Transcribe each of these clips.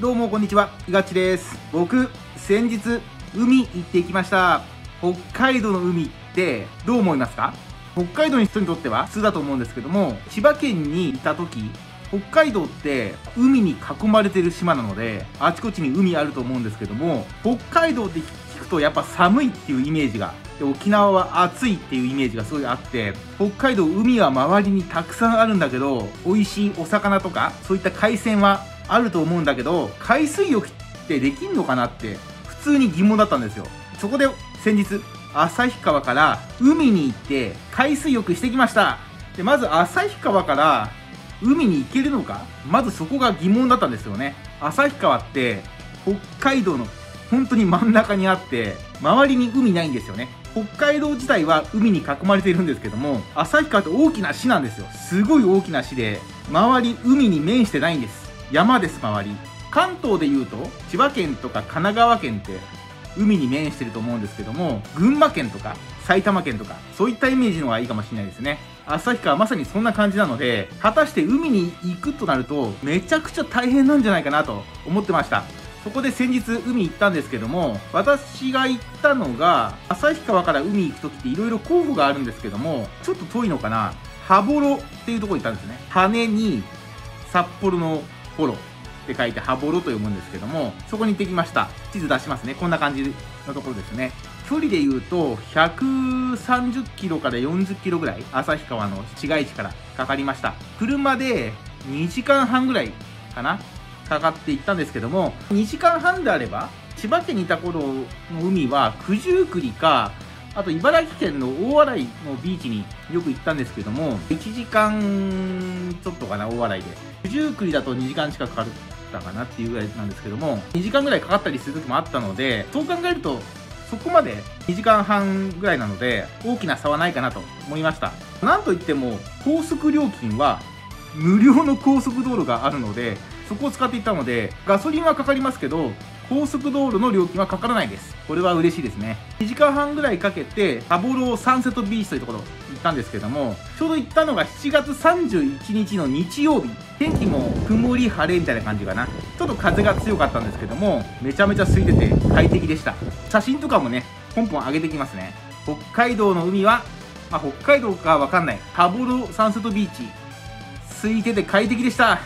どうもこんにちは、いがっちです。僕、先日、海行ってきました。北海道の海ってどう思いますか？北海道の人にとっては普通だと思うんですけども、千葉県にいた時、北海道って海に囲まれてる島なので、あちこちに海あると思うんですけども、北海道って聞くとやっぱ寒いっていうイメージがで沖縄は暑いっていうイメージがすごいあって北海道海は周りにたくさんあるんだけど美味しいお魚とかそういった海鮮はあると思うんだけど海水浴ってできんのかなって普通に疑問だったんですよ。そこで先日旭川から海に行って海水浴してきました。でまず旭川から海に行けるのか？まずそこが疑問だったんですよね。旭川って北海道の本当に真ん中にあって周りに海ないんですよね。北海道自体は海に囲まれているんですけども旭川って大きな市なんですよ。すごい大きな市で周り海に面してないんです。山です周り。関東でいうと千葉県とか神奈川県って海に面してると思うんですけども群馬県とか埼玉県とかそういったイメージの方がいいかもしれないですね。旭川はまさにそんな感じなので果たして海に行くとなるとめちゃくちゃ大変なんじゃないかなと思ってました。そこで先日海行ったんですけども私が行ったのが旭川から海行く時っていろいろ候補があるんですけどもちょっと遠いのかな。羽幌っていうとこに行ったんですね。羽に札幌の幌って書いて羽幌と読むんですけどもそこに行ってきました。地図出しますね。こんな感じのところですね。距離で言うと130キロから40キロぐらい旭川の市街地からかかりました。車で2時間半ぐらいかなかかっていったんですけども2時間半であれば千葉県にいた頃の海は九十九里かあと茨城県の大洗のビーチによく行ったんですけども1時間ちょっとかな大洗で。九十九里だと2時間近くかかったかなっていうぐらいなんですけども2時間ぐらいかかったりする時もあったのでそう考えるとそこまで2時間半ぐらいなので大きな差はないかなと思いました。なんといっても高速料金は無料の高速道路があるのでそこを使っていったのでガソリンはかかりますけど高速道路の料金はかからないです。これは嬉しいですね。2時間半ぐらいかけて羽幌サンセットビーチというところ行ったんですけどもちょうど行ったのが7月31日の日曜日。天気も曇り晴れみたいな感じかな。ちょっと風が強かったんですけどもめちゃめちゃ空いてて快適でした。写真とかもねポンポン上げてきますね。北海道の海は、まあ、北海道かわかんない。羽幌サンセットビーチ。空いてて快適でした。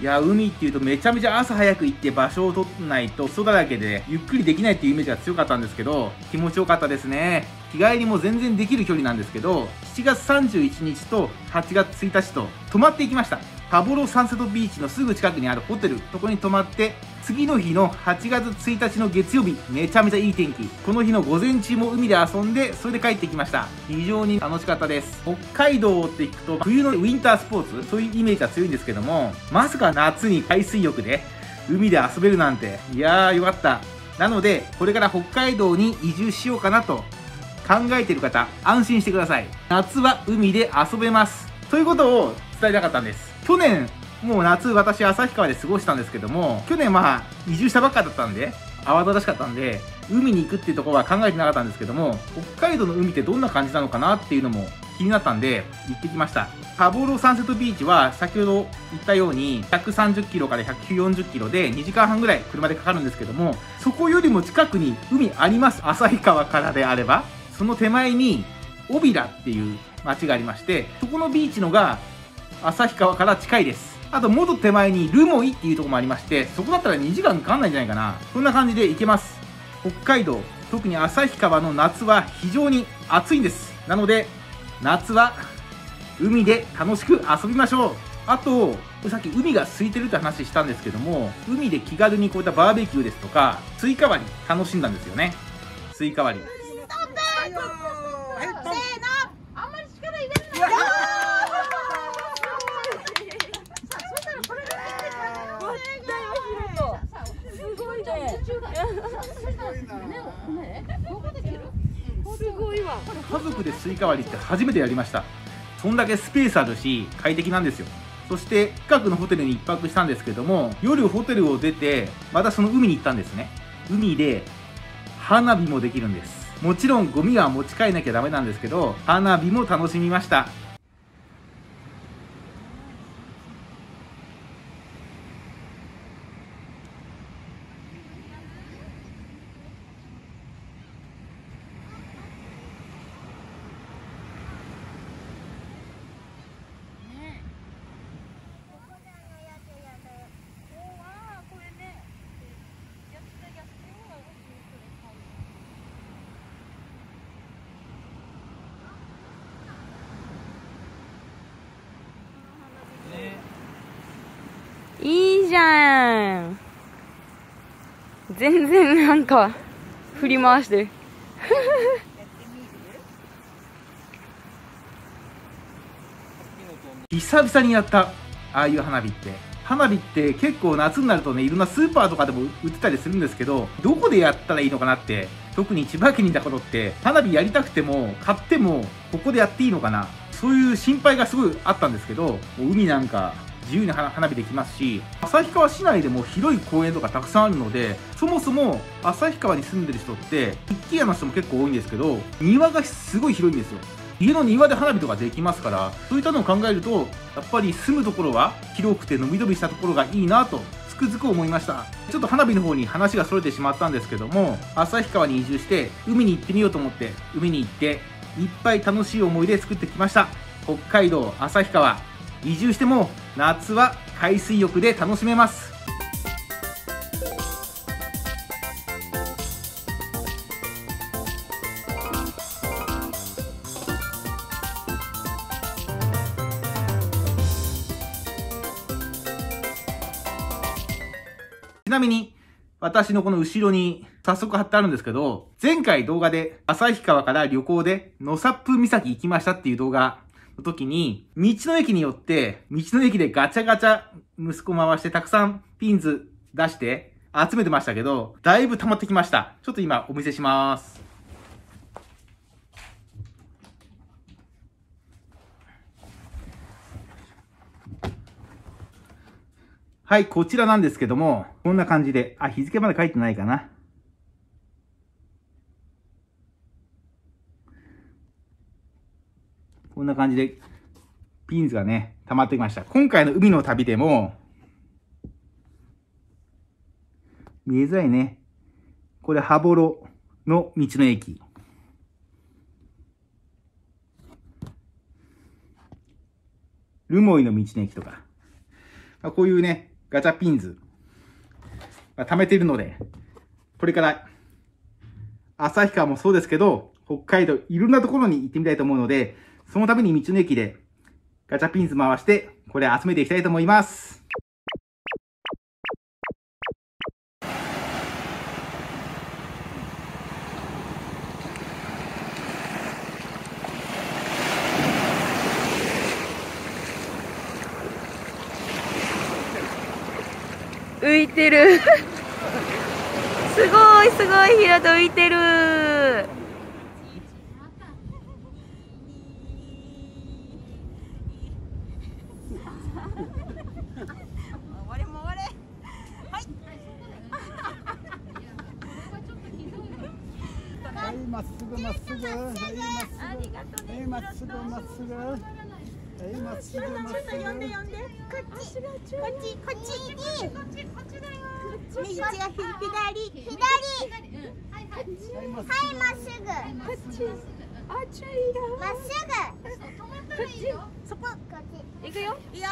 いや海っていうとめちゃめちゃ朝早く行って場所を取らないと人だらけでゆっくりできないっていうイメージが強かったんですけど気持ちよかったですね。日帰りも全然できる距離なんですけど7月31日と8月1日と泊まっていきました。パボロサンセットビーチのすぐ近くにあるホテルそこに泊まって次の日の8月1日の月曜日めちゃめちゃいい天気。この日の午前中も海で遊んでそれで帰ってきました。非常に楽しかったです。北海道って行くと冬のウィンタースポーツ？そういうイメージが強いんですけどもまさか夏に海水浴で海で遊べるなんて。いやーよかった。なのでこれから北海道に移住しようかなと考えてる方安心してください。夏は海で遊べます。ということを伝えたかったんです。去年もう夏私旭川で過ごしたんですけども去年まあ移住したばっかだったんで慌ただしかったんで海に行くっていうところは考えてなかったんですけども北海道の海ってどんな感じなのかなっていうのも気になったんで行ってきました。羽幌サンセットビーチは先ほど言ったように130キロから140キロで2時間半ぐらい車でかかるんですけどもそこよりも近くに海あります。旭川からであればその手前に小平っていう町がありましてそこのビーチのが旭川から近いです。あともっと手前に留萌っていうとこもありましてそこだったら2時間かかんないんじゃないかな。そんな感じで行けます。北海道特に旭川の夏は非常に暑いんです。なので夏は海で楽しく遊びましょう。あとさっき海が空いてるって話したんですけども海で気軽にこういったバーベキューですとかスイカ割り楽しんだんですよね。スイカ割りせーのあんまり力入れるなすごいわってスイカ割りって初めてやりました。そんだけスペースあるし快適なんですよ。そして近くのホテルに1泊したんですけども夜ホテルを出てまたその海に行ったんですね。海で花火もできるんです。もちろんゴミは持ち帰らなきゃダメなんですけど花火も楽しみましたいいじゃん。全然なんか振り回して。る 久々にやったああいう花火って。花火って結構夏になるとねいろんなスーパーとかでも売ってたりするんですけどどこでやったらいいのかなって特に千葉県にいた頃って花火やりたくても買ってもここでやっていいのかなそういう心配がすごいあったんですけど海なんか自由に花火できますし旭川市内でも広い公園とかたくさんあるのでそもそも旭川に住んでる人って一軒家の人も結構多いんですけど庭がすごい広いんですよ。家の庭で花火とかできますからそういったのを考えるとやっぱり住むところは広くてのびのびしたところがいいなとつくづく思いました。ちょっと花火の方に話がそれてしまったんですけども旭川に移住して海に行ってみようと思って海に行っていっぱい楽しい思い出作ってきました。北海道旭川。移住しても夏は海水浴で楽しめます。ちなみに、私のこの後ろに早速貼ってあるんですけど、前回動画で旭川から旅行で野サップ岬行きましたっていう動画の時に、道の駅によって、道の駅でガチャガチャ息子回してたくさんピンズ出して集めてましたけど、だいぶ溜まってきました。ちょっと今お見せします。はい、こちらなんですけども、こんな感じで、あ、日付まで書いてないかな。こんな感じで、ピンズがね、溜まってきました。今回の海の旅でも、見えづらいね。これ、羽幌の道の駅。ルモイの道の駅とか。こういうね、ガチャピンズ、まあ、貯めているので、これから、旭川もそうですけど、北海道いろんなところに行ってみたいと思うので、そのために道の駅でガチャピンズ回して、これ集めていきたいと思います。浮いてる すごいすごい平田浮いてるまっすぐまっすぐはいまっすぐまっすぐちょっと呼んで呼んでこっちこっちこっちこっちこっち右が左左はいまっすぐこっちあちゃいだまっすぐ。こっち。そこ。こっち行くよ。いいよ